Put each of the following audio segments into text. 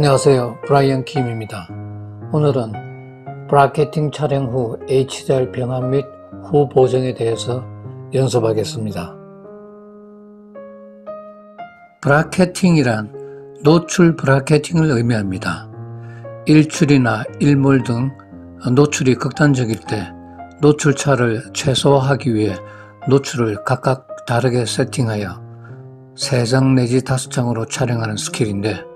안녕하세요. 브라이언 킴입니다. 오늘은 브라켓팅 촬영 후 HDR 병합 및 후 보정에 대해서 연습하겠습니다. 브라켓팅이란 노출 브라켓팅을 의미합니다. 일출이나 일몰 등 노출이 극단적일 때 노출차를 최소화하기 위해 노출을 각각 다르게 세팅하여 3장 내지 5장으로 촬영하는 스킬인데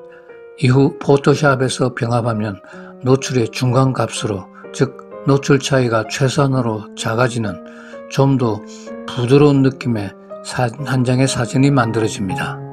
이후 포토샵에서 병합하면 노출의 중간값으로 즉 노출 차이가 최선으로 작아지는 좀 더 부드러운 느낌의 한 장의 사진이 만들어집니다.